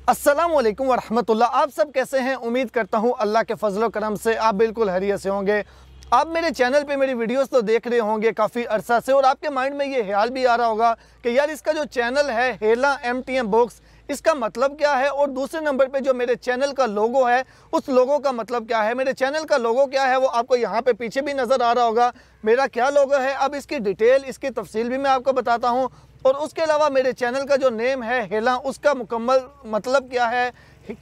अस्सलाम वालेकुम वरहमतुल्लाह। आप सब कैसे हैं? उम्मीद करता हूँ अल्लाह के फजल करम से आप बिल्कुल हरिया से होंगे। आप मेरे चैनल पे मेरी वीडियोस तो देख रहे होंगे काफ़ी अरसा से, और आपके माइंड में ये ख्याल भी आ रहा होगा कि यार इसका जो चैनल है, Hela M T M box, इसका मतलब क्या है? और दूसरे नंबर पे जो मेरे चैनल का लोगो है, उस लोगो का मतलब क्या है? मेरे चैनल का लोगो क्या है, वो आपको यहाँ पे पीछे भी नज़र आ रहा होगा। मेरा क्या लोगो है? अब इसकी डिटेल, इसकी तफसील भी मैं आपको बताता हूँ। और उसके अलावा मेरे चैनल का जो नेम है, हेला, उसका मुकम्मल मतलब क्या है?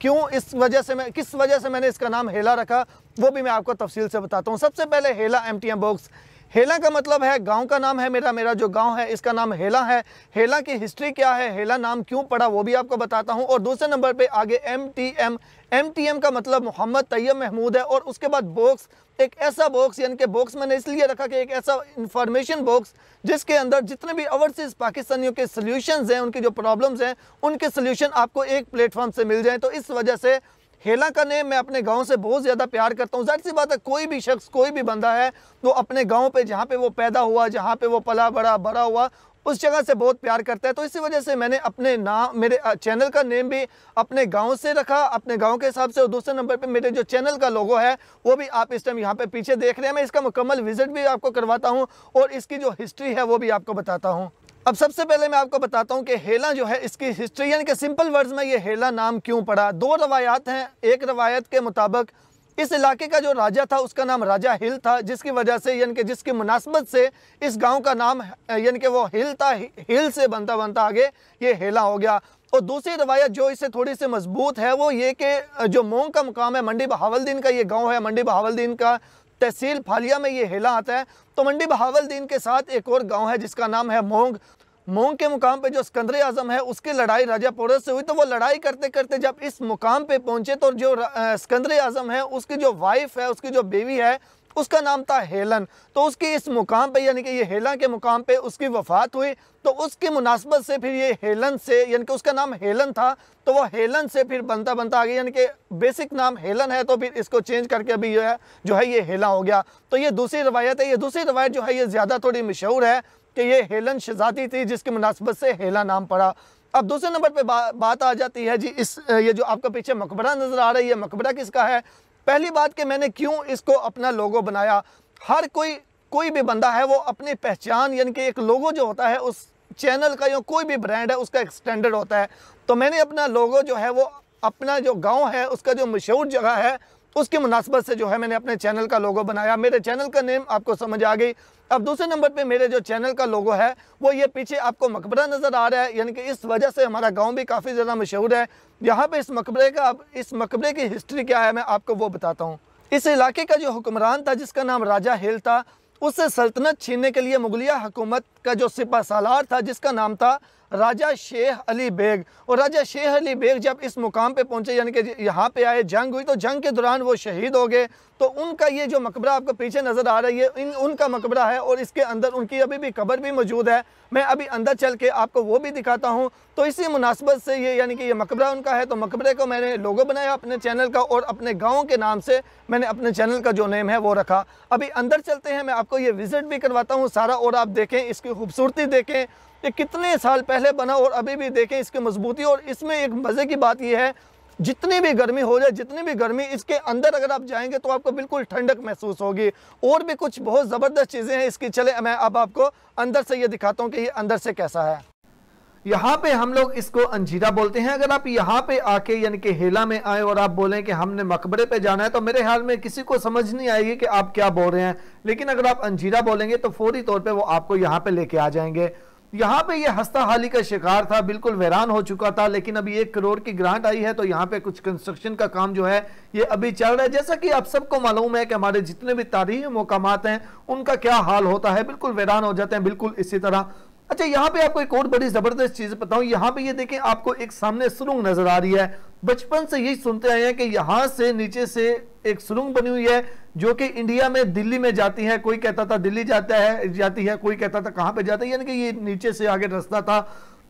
क्यों इस वजह से मैं, किस वजह से मैंने इसका नाम हेला रखा? वो भी मैं आपको तफसील से बताता हूँ। सबसे पहले Hela M T M box Hela का मतलब है, गाँव का नाम है मेरा मेरा जो गाँव है, इसका नाम हेला है। हेला की हिस्ट्री क्या है, हेला नाम क्यों पड़ा, वो भी आपको बताता हूँ। और दूसरे नंबर पे आगे M T M M T M का मतलब मोहम्मद तैयब महमूद है। और उसके बाद बॉक्स एक ऐसा बॉक्स यानी कि बॉक्स मैंने इसलिए रखा कि एक ऐसा इंफॉर्मेशन बॉक्स जिसके अंदर जितने भी ओवरसीज पाकिस्तानियों के सोल्यूशन हैं, उनकी जो प्रॉब्लम्स हैं, उनके सोल्यूशन आपको एक प्लेटफॉर्म से मिल जाए। तो इस वजह से हेला का नेम मैं अपने गाँव से बहुत ज़्यादा प्यार करता हूँ। ज़ाहिर सी बात है, कोई भी शख्स, कोई भी बंदा है वो अपने गाँव पे जहाँ पे वो पैदा हुआ, जहाँ पे वो पला बड़ा बड़ा हुआ, उस जगह से बहुत प्यार करता है। तो इसी वजह से मैंने अपने नाम, मेरे चैनल का नेम भी अपने गाँव से रखा, अपने गाँव के हिसाब से, और दूसरे नंबर पे मेरे जो चैनल का लोगो है, वो भी आप इस टाइम यहाँ पे पीछे देख रहे हैं। मैं इसका मुकम्मल विज़िट भी आपको करवाता हूँ, और इसकी जो हिस्ट्री है, वो भी आपको बताता हूँ। अब सबसे पहले मैं आपको बताता हूँ कि हेला जो है, इसकी हिस्ट्री यानी कि सिंपल वर्ड्स में ये हेला नाम क्यों पड़ा? दो रवायात हैं। एक रवायत के मुताबिक, इस इलाके का जो राजा था, उसका नाम राजा हिल था, जिसकी वजह से, यानी कि जिसकी मुनासबत से, इस गाँव का नाम, यानी कि वो हिल था, हिल से बनता बनता आगे ये हेला हो गया। और दूसरी रवायत जो इससे थोड़ी सी मज़बूत है, वो ये कि जो मोंग का मुकाम है, मंडी बहावलदीन का ये गाँव है, मंडी बहावलदीन का तहसील फालिया में ये हेला आता है। तो मंडी बहावलदीन के साथ एक और गाँव है जिसका नाम है मोंग। मोंग के मुकाम पे जो सिकंदर आज़म है, उसकी लड़ाई राजा पोरस से हुई। तो वो लड़ाई करते करते जब इस मुकाम पे पहुँचे तो जो सिकंदर आज़म है, उसकी जो वाइफ है, उसकी जो बेबी है उसका नाम था हेलन। तो उसकी इस मुकाम पे यानी कि ये हेलन के मुकाम पे उसकी वफात हुई। तो उसकी मुनासबत से फिर ये हेलन से यानी कि उसका नाम हेलन था तो वो हेलन से फिर बनता बनता आ गया यानी कि बेसिक नाम हेलन है तो फिर इसको चेंज करके अभी जो है जो है ये हेला हो गया। तो ये दूसरी रवायत है ये दूसरी रवायत जो है ये ज़्यादा थोड़ी मशहूर है कि ये हेलन शहजादी थी जिसकी मुनासबत से हेला नाम पड़ा। अब दूसरे नंबर पे बा, बात आ जाती है जी इस ये जो आपका पीछे मकबरा नज़र आ रहा है ये मकबरा किसका है? पहली बात कि मैंने क्यों इसको अपना लोगो बनाया? हर कोई कोई भी बंदा है, वो अपनी पहचान, यानी कि एक लोगो जो होता है, उस चैनल का या कोई भी ब्रांड है, उसका एक स्टैंडर्ड होता है। तो मैंने अपना लोगो जो है, वो अपना जो गाँव है, उसका जो मशहूर जगह है उसकी मुनासबत से जो है मैंने अपने चैनल का लोगो बनाया। मेरे चैनल का नेम आपको समझ आ गई। अब दूसरे नंबर पे मेरे जो चैनल का लोगो है, वो ये पीछे आपको मकबरा नज़र आ रहा है। यानी कि इस वजह से हमारा गाँव भी काफ़ी ज़्यादा मशहूर है। यहाँ पे इस मकबरे का अब इस मकबरे की हिस्ट्री क्या है, मैं आपको वो बताता हूँ। इस इलाके का जो हुक्मरान था, जिसका नाम राजा हेल था उससे सल्तनत छीनने के लिए मुगलिया हुकूमत का जो सिपा सालार था, जिसका नाम था राजा शेख अली बेग। और राजा शेख अली बेग जब इस मुकाम पे पहुँचे, यानी कि यहाँ पे आए, जंग हुई तो जंग के दौरान वो शहीद हो गए। तो उनका ये जो मकबरा आपको पीछे नज़र आ रही है इन, उनका मकबरा है और इसके अंदर उनकी अभी भी कब्र भी मौजूद है। मैं अभी अंदर चल के आपको वो भी दिखाता हूँ। तो इसी मुनासबत से ये, यानी कि ये मकबरा उनका है तो मकबरे को मैंने लोगो बनाया अपने चैनल का और अपने गाँव के नाम से मैंने अपने चैनल का जो नेम है वो रखा। अभी अंदर चलते हैं, मैं आपको ये विज़िट भी करवाता हूँ सारा और आप देखें, इसकी खूबसूरती देखें। ये कितने साल पहले बना और अभी भी देखें इसकी मजबूती। और इसमें एक मज़े की बात यह है, जितनी भी गर्मी हो जाए, जितनी भी गर्मी इसके अंदर अगर आप जाएँगे तो आपको बिल्कुल ठंडक महसूस होगी। और भी कुछ बहुत ज़बरदस्त चीज़ें हैं इसकी। चले, मैं अब आपको अंदर से ये दिखाता हूँ कि ये अंदर से कैसा है। यहाँ पे हम लोग इसको अंजीरा बोलते हैं। अगर आप यहाँ पे आके यानी कि हेला में आए और आप बोलें कि हमने मकबरे पे जाना है तो मेरे ख्याल में किसी को समझ नहीं आएगी कि आप क्या बोल रहे हैं। लेकिन अगर आप अंजीरा बोलेंगे तो फौरी तौर पे वो आपको यहाँ पे लेके आ जाएँगे। यहाँ पे ये हस्ता हाली का शिकार था, बिल्कुल वैरान हो चुका था, लेकिन अभी एक करोड़ की ग्रांट आई है तो यहाँ पे कुछ कंस्ट्रक्शन का काम जो है, ये अभी चल रहा है। जैसा कि आप सबको मालूम है कि हमारे जितने भी तारीखी मकाम हैं, उनका क्या हाल होता है, बिल्कुल वैरान हो जाते हैं, बिल्कुल इसी तरह। अच्छा यहाँ पे आपको एक और बड़ी ज़बरदस्त चीज़ बताऊँ। यहाँ पे ये देखें, आपको एक सामने सुरंग नज़र आ रही है। बचपन से यही सुनते आए हैं कि यहाँ से नीचे से एक सुरंग बनी हुई है, जो कि इंडिया में दिल्ली में जाती है। कोई कहता था दिल्ली जाता है, जाती है, कोई कहता था कहाँ पे जाता है, यानी कि ये नीचे से आगे रास्ता था।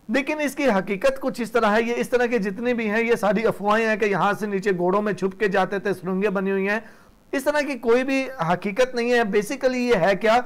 लेकिन इसकी हकीकत कुछ इस तरह है, ये इस तरह के जितने भी हैं, ये सारी अफवाहें हैं कि यहाँ से नीचे घोड़ों में छुप के जाते थे, सुरंगें बनी हुई हैं। इस तरह की कोई भी हकीकत नहीं है। बेसिकली ये है क्या?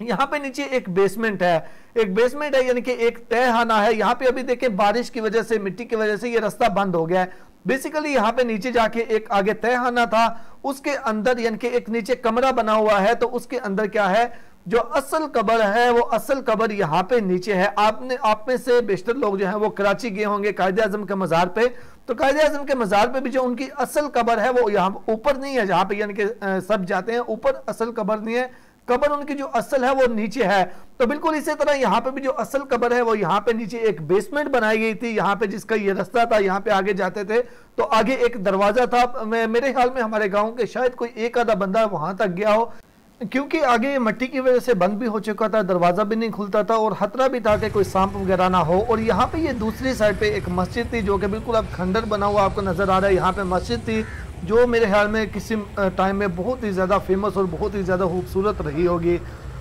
यहाँ पे नीचे एक बेसमेंट है। एक बेसमेंट है, यानी कि एक तहखाना है। यहाँ पे अभी देखें, बारिश की वजह से, मिट्टी की वजह से ये रास्ता बंद हो गया है। बेसिकली यहाँ पे नीचे जाके एक आगे तहखाना था। उसके अंदर, यानी कि एक नीचे कमरा बना हुआ है तो उसके अंदर क्या है? जो असल कबर है, वो असल कबर यहाँ पे नीचे है। आपने, आप में से बेशतर लोग जो है, वो कराची गए होंगे कायदे आज़म के मज़ार पे। तो कायदे आज़म के मज़ार पे भी जो उनकी असल कबर है, वो यहाँ ऊपर नहीं है। जहाँ पे, यानी कि सब जाते हैं, ऊपर असल कबर नहीं है। कबर उनकी जो असल है वो नीचे है। तो बिल्कुल इसी तरह यहाँ पे भी जो असल कबर है, वो यहाँ पे नीचे एक बेसमेंट बनाई गई थी, यहाँ पे जिसका ये रास्ता था, यहाँ पे आगे जाते थे। तो आगे एक दरवाज़ा था। मेरे ख्याल में हमारे गाँव के शायद कोई एक आधा बंदा वहाँ तक गया हो, क्योंकि आगे मट्टी की वजह से बंद भी हो चुका था, दरवाज़ा भी नहीं खुलता था और खतरा भी था कि कोई सांप वगैरह ना हो। और यहाँ पे ये दूसरी साइड पे एक मस्जिद थी, जो कि बिल्कुल अब खंडर बना हुआ आपको नज़र आ रहा है। यहाँ पे मस्जिद थी जो मेरे ख्याल में किसी टाइम में बहुत ही ज़्यादा फ़ेमस और बहुत ही ज़्यादा खूबसूरत रही होगी।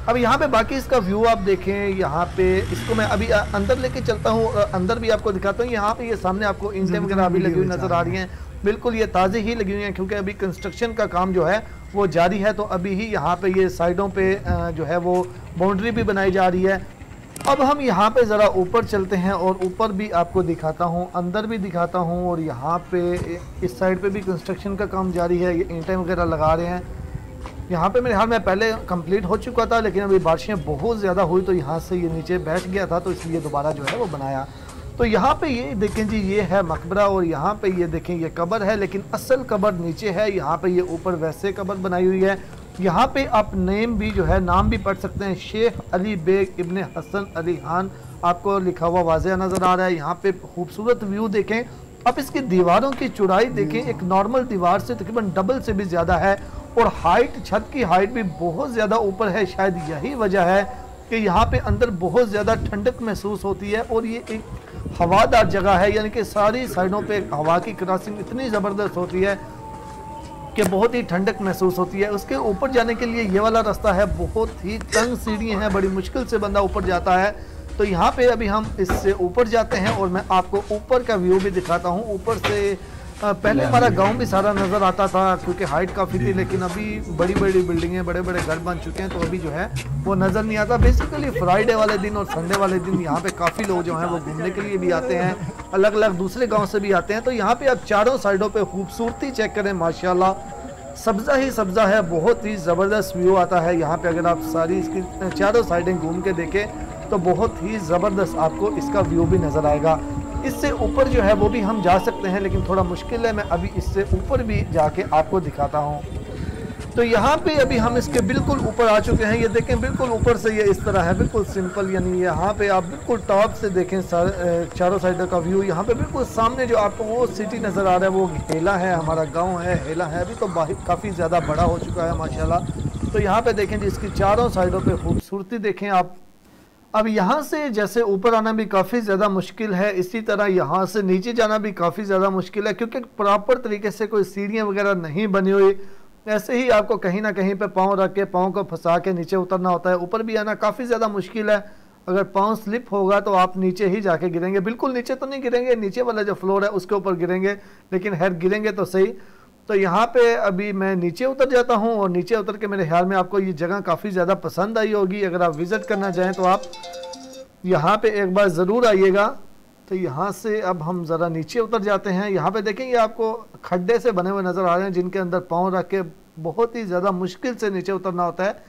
अब यहाँ पे बाकी इसका व्यू आप देखें यहाँ पे इसको मैं अभी अंदर लेके चलता हूँ अंदर भी आपको दिखाता हूँ। यहाँ पे ये सामने आपको इंटें वगैरह अभी लगी हुई नज़र आ रही हैं। बिल्कुल ये ताज़ी ही लगी हुई हैं क्योंकि अभी कंस्ट्रक्शन का काम जो है वो जारी है। तो अभी ही यहाँ पे ये साइडों पे जो है वो बाउंड्री भी बनाई जा रही है। अब हम यहाँ पे ज़रा ऊपर चलते हैं और ऊपर भी आपको दिखाता हूँ, अंदर भी दिखाता हूँ और यहाँ पे इस साइड पे भी कंस्ट्रक्शन का काम जारी है, ये ईंटें वगैरह लगा रहे हैं। यहाँ पे मेरे हाल में पहले कंप्लीट हो चुका था, लेकिन अभी बारिशें बहुत ज़्यादा हुई तो यहाँ से ये नीचे बैठ गया था तो इसलिए दोबारा जो है वो बनाया। तो यहाँ पे ये देखें जी, ये है मकबरा और यहाँ पे ये देखें ये कबर है, लेकिन असल कबर नीचे है, यहाँ पे ये ऊपर वैसे कबर बनाई हुई है। यहाँ पे आप नेम भी जो है नाम भी पढ़ सकते हैं। शेख अली बेग इब्ने हसन अली खान आपको लिखा हुआ वाजह नज़र आ रहा है। यहाँ पे खूबसूरत व्यू देखें। आप इसकी दीवारों की चौड़ाई देखें। एक नॉर्मल दीवार से तकरीबन डबल से भी ज़्यादा है और हाइट छत की हाइट भी बहुत ज़्यादा ऊपर है। शायद यही वजह है कि यहाँ पे अंदर बहुत ज़्यादा ठंडक महसूस होती है और ये एक हवादार जगह है। यानी कि सारी साइडों पे हवा की क्रॉसिंग इतनी ज़बरदस्त होती है कि बहुत ही ठंडक महसूस होती है। उसके ऊपर जाने के लिए ये वाला रास्ता है, बहुत ही तंग सीढ़ियाँ हैं, बड़ी मुश्किल से बंदा ऊपर जाता है। तो यहाँ पे अभी हम इससे ऊपर जाते हैं और मैं आपको ऊपर का व्यू भी दिखाता हूँ। ऊपर से पहले हमारा गाँव भी सारा नज़र आता था क्योंकि हाइट काफ़ी थी लेकिन अभी बड़ी बड़ी बिल्डिंगें बड़े बड़े घर बन चुके हैं तो अभी जो है वो नज़र नहीं आता। बेसिकली फ्राइडे वाले दिन और संडे वाले दिन यहाँ पे काफ़ी लोग जो हैं वो घूमने के लिए भी आते हैं अलग अलग दूसरे गाँव से भी आते हैं। तो यहाँ पे आप चारों साइडों पर खूबसूरती चेक करें माशाला सब्ज़ा ही सब्ज़ा है बहुत ही ज़बरदस्त व्यू आता है। यहाँ पे अगर आप सारी इसकी चारों साइडें घूम के देखें तो बहुत ही ज़बरदस्त आपको इसका व्यू भी नज़र आएगा। इससे ऊपर जो है वो भी हम जा सकते हैं, लेकिन थोड़ा मुश्किल है। मैं अभी इससे ऊपर भी जाके आपको दिखाता हूँ। तो यहाँ पे अभी हम इसके बिल्कुल ऊपर आ चुके हैं। ये देखें, बिल्कुल ऊपर से ये इस तरह है, बिल्कुल सिंपल, यानी यहाँ पे आप बिल्कुल टॉप से देखें चारों साइड का व्यू। यहाँ पे बिल्कुल सामने जो आपको वो सिटी नज़र आ रहा है, वो हेला है, हमारा गाँव है, हेला है। अभी तो बाहर काफ़ी ज़्यादा बड़ा हो चुका है, माशाल्लाह। तो यहाँ पे देखें जी, इसकी चारों साइडों पे खूबसूरती देखें आप। अब यहाँ से जैसे ऊपर आना भी काफ़ी ज़्यादा मुश्किल है, इसी तरह यहाँ से नीचे जाना भी काफ़ी ज़्यादा मुश्किल है, क्योंकि प्रॉपर तरीके से कोई सीढ़ियाँ वगैरह नहीं बनी हुई। ऐसे ही आपको कहीं ना कहीं पे पाँव रख के, पाँव को फंसा के नीचे उतरना होता है, ऊपर भी आना काफ़ी ज़्यादा मुश्किल है। अगर पाँव स्लिप होगा तो आप नीचे ही जाके गिरेंगे, बिल्कुल नीचे तो नहीं गिरेंगे, नीचे वाला जो फ्लोर है उसके ऊपर गिरेंगे, लेकिन खैर गिरेंगे तो सही। तो यहाँ पे अभी मैं नीचे उतर जाता हूँ और नीचे उतर के मेरे ख्याल में आपको ये जगह काफ़ी ज़्यादा पसंद आई होगी। अगर आप विज़िट करना चाहें तो आप यहाँ पे एक बार ज़रूर आइएगा। तो यहाँ से अब हम ज़रा नीचे उतर जाते हैं। यहाँ पे देखें, ये आपको खड्डे से बने हुए नज़र आ रहे हैं, जिनके अंदर पाँव रख के बहुत ही ज़्यादा मुश्किल से नीचे उतरना होता है।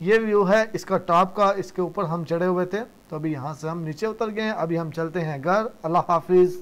ये व्यू है इसका टॉप का, इसके ऊपर हम चढ़े हुए थे। तो अभी यहाँ से हम नीचे उतर गए हैं। अभी हम चलते हैं घर। अल्लाह हाफिज़।